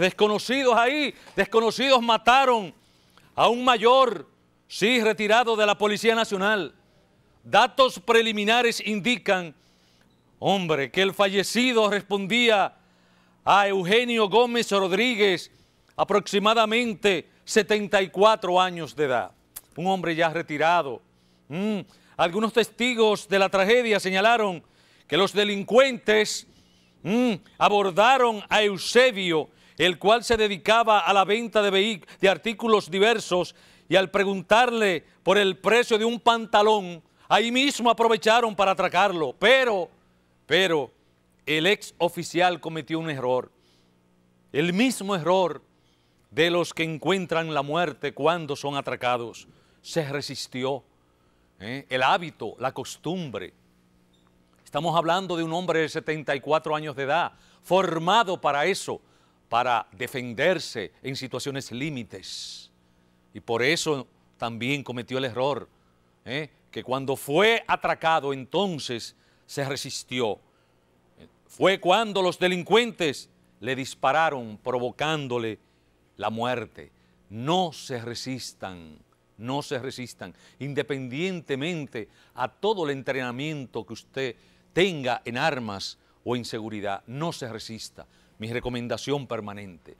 Desconocidos ahí, desconocidos mataron a un mayor, sí, retirado de la Policía Nacional. Datos preliminares indican, hombre, que el fallecido respondía a Eugenio Gómez Rodríguez, aproximadamente 74 años de edad. Un hombre ya retirado. Mm, Algunos testigos de la tragedia señalaron que los delincuentes mm, abordaron a Eusebio el cual se dedicaba a la venta de, de artículos diversos y al preguntarle por el precio de un pantalón, ahí mismo aprovecharon para atracarlo. Pero, pero, el ex oficial cometió un error. El mismo error de los que encuentran la muerte cuando son atracados. Se resistió. ¿eh? El hábito, la costumbre. Estamos hablando de un hombre de 74 años de edad, formado para eso, para defenderse en situaciones límites. Y por eso también cometió el error, ¿eh? que cuando fue atracado entonces se resistió. Fue cuando los delincuentes le dispararon provocándole la muerte. No se resistan, no se resistan, independientemente a todo el entrenamiento que usted tenga en armas o en seguridad, no se resista mi recomendación permanente.